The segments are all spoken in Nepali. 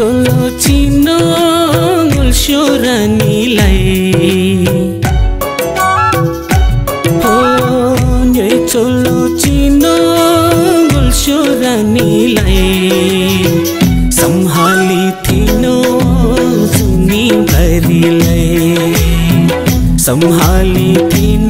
চলো চিনো সোরানিলাই ও নে চলো চিনো সোরানিলাই সম্ভালি থিনো সুনি ভরিলাই সম্ভালি থিনো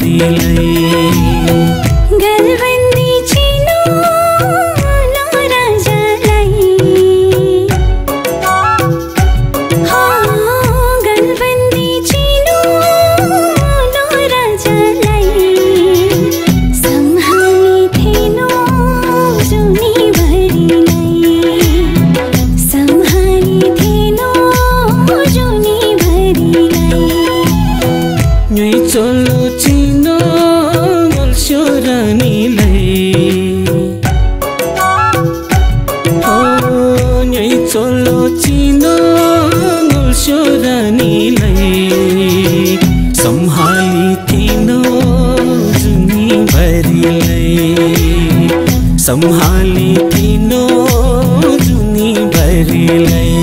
तेरी लई चिनो गुल्सोरानीलाई सम्हाली थिनो जुनी भरिलाई। सम्हाली थिनो जुनी भरिलाई।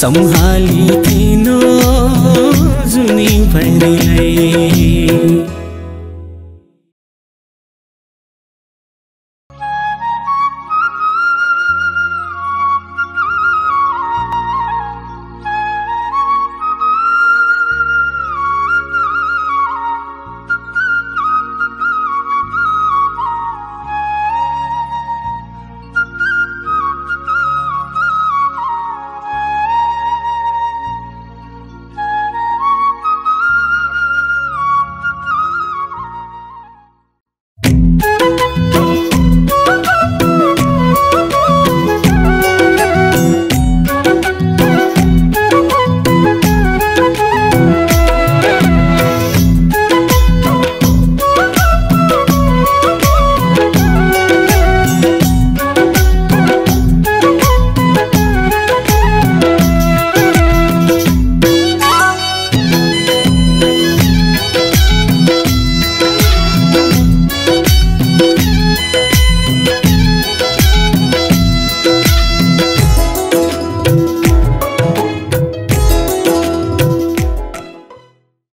सम्हाली थिनो जुनी भरिलाई।